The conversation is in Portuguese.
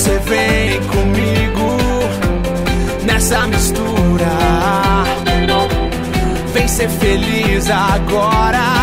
você vem comigo nessa mistura. Vem ser feliz agora.